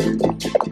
chiqui, chiqui.